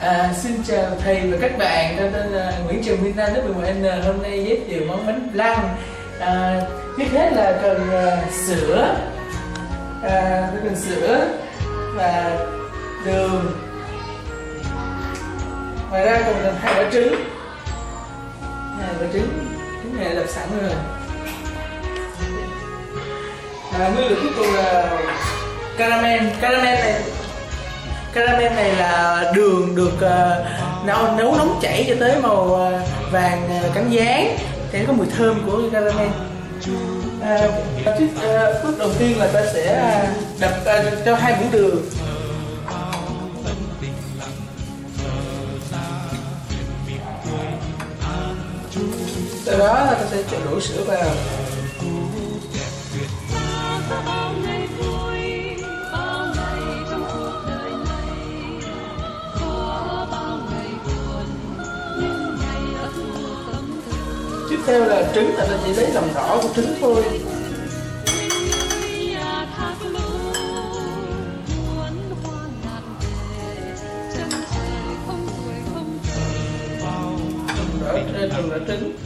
À, xin chào thầy và các bạn, tôi tên là Nguyễn trường Minh Nam, lớp 11N Hôm nay giới thiệu món bánh lăng à, Trước hết là cần uh, sữa. À, Tôi cần sữa và đường. Ngoài ra còn cần hai quả trứng. Hai quả trứng, trứng này lập sẵn rồi. À, Nguyên liệu cuối cùng là caramel. Caramel này caramel này là đường được uh, nấu nấu nóng chảy cho tới màu uh, vàng uh, cánh gián. Thì có mùi thơm của caramel. À, uh, bước đầu tiên là ta sẽ đập uh, cho hai muỗng đường. Sau đó ta sẽ cho đổ sữa vào. Theo là trứng là ta chỉ lấy lòng đỏ của trứng thôi. Đỏ trên lòng đỏ trứng.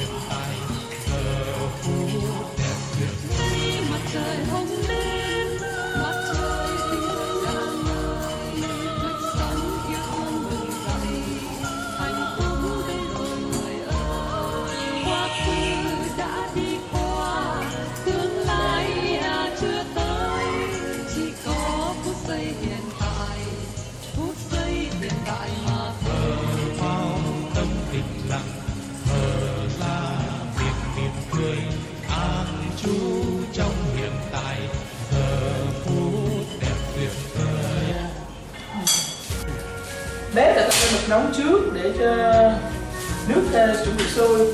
bếp là ta sẽ bật nóng trước để cho nước uh, chuẩn bị sôi.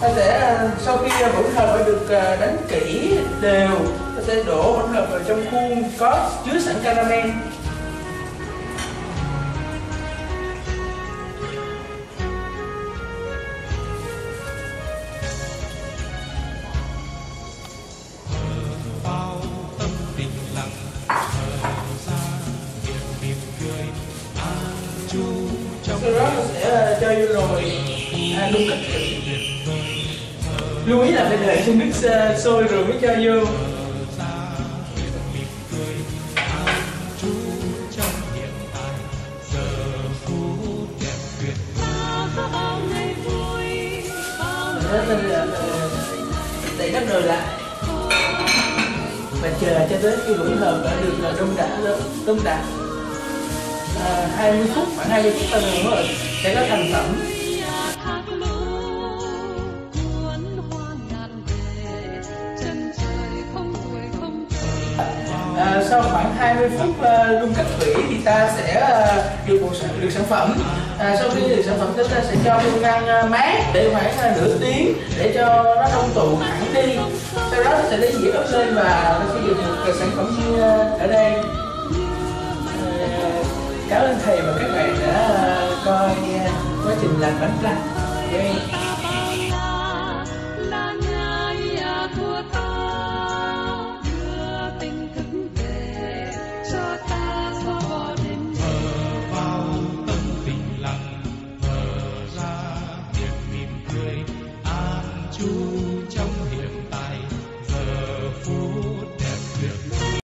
Ta sẽ ờ, sau khi ờ, hỗn hợp đã được đánh kỹ đều ta sẽ đổ hỗn hợp vào trong khuôn có chứa sẵn caramel. Sẽ chơi cho vô à, đun cách lưu ý là phải để cho nước sôi rồi mới cho vô. Có bao ngày là đậy nắp nồi lại. Và chờ cho tới khi hỗn hợp đã được là đông đã đông đã 20 phút khoảng 20 phút ta nữa rồi sẽ có thành phẩm à, sau khoảng 20 phút à, uh, đun cắt vỉ thì ta sẽ uh, được một sản được sản phẩm. À, sau khi được sản phẩm chúng ta sẽ cho vô ngăn uh, à, mát để khoảng uh, nửa tiếng để cho nó đông tụ hẳn đi. Sau đó sẽ lấy dĩa ướp lên và ta sẽ dùng một sản phẩm như uh, ở đây cảm ơn thầy và các bạn đã coi à, quá trình làm bánh flan.